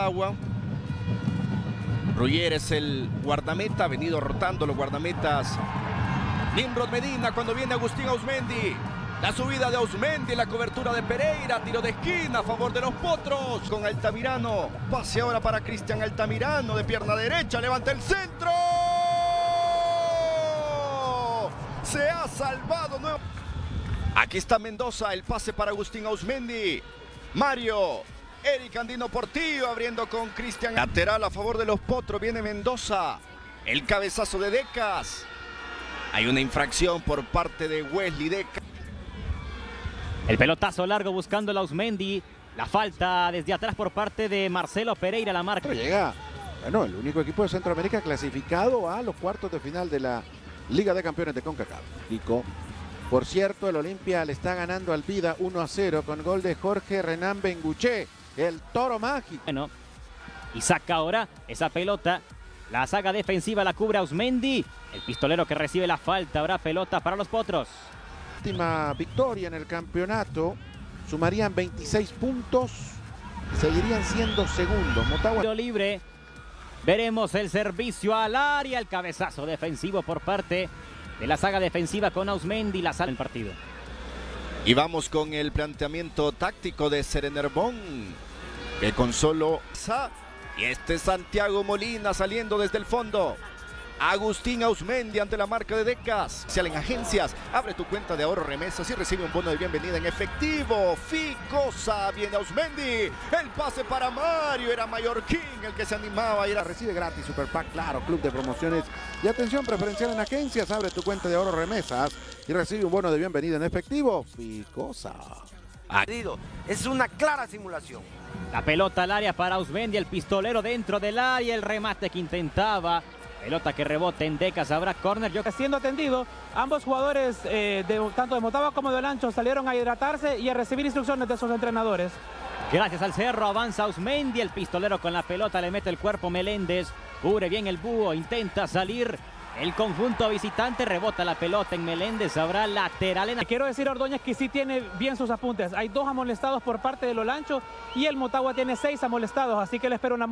Motagua. Roger es el guardameta, ha venido rotando los guardametas. Nimrod Medina cuando viene Agustín Ausmendi. La subida de Ausmendi, la cobertura de Pereira, tiro de esquina a favor de los potros con Altamirano. Pase ahora para Cristian Altamirano de pierna derecha, levanta el centro. Se ha salvado. Aquí está Mendoza, el pase para Agustín Ausmendi. Mario, Eric Andino Portillo abriendo con Cristian. Lateral a favor de los potros, viene Mendoza. El cabezazo de Decas. Hay una infracción por parte de Wesley Decas. El pelotazo largo buscando a Ausmendi. La falta desde atrás por parte de Marcelo Pereira, la marca. Pero llega, bueno, el único equipo de Centroamérica clasificado a los cuartos de final de la Liga de Campeones de CONCACAF. Pico. Por cierto, el Olimpia le está ganando al Vida 1 a 0 con gol de Jorge Renan Benguché, el toro mágico. Bueno, y saca ahora esa pelota. La saga defensiva la cubre Ausmendi. El pistolero que recibe la falta. Habrá pelota para los potros. Última victoria en el campeonato. Sumarían 26 puntos. Seguirían siendo segundos. Motagua. Libre. Veremos el servicio al área. El cabezazo defensivo por parte de la saga defensiva con Ausmendi. La sala del partido. Y vamos con el planteamiento táctico de Serenerbón. Que con solo... Y este es Santiago Molina saliendo desde el fondo. Agustín Ausmendi ante la marca de Decas. en agencias, abre tu cuenta de ahorro remesas y recibe un bono de bienvenida en efectivo. Ficosa, viene Ausmendi. El pase para Mario, era Mallorquín el que se animaba. Y era... Recibe gratis Super Pack, claro, club de promociones y atención preferencial en agencias. Abre tu cuenta de ahorro remesas y recibe un bono de bienvenida en efectivo. Ficosa. Es una clara simulación. La pelota al área para Ausmendi, el pistolero dentro del área, el remate que intentaba. Pelota que rebota en Decas, habrá córner. Yo... Siendo atendido, ambos jugadores, eh, tanto de Motagua como de Lancho, salieron a hidratarse y a recibir instrucciones de sus entrenadores. Gracias al cerro, avanza Ausmendi, el pistolero con la pelota, le mete el cuerpo Meléndez, cubre bien el búho, intenta salir. El conjunto visitante rebota la pelota en Meléndez, habrá lateral en... Quiero decir a Ordóñez que sí tiene bien sus apuntes. Hay dos amolestados por parte de Lolancho y el Motagua tiene seis amolestados, así que le espero una...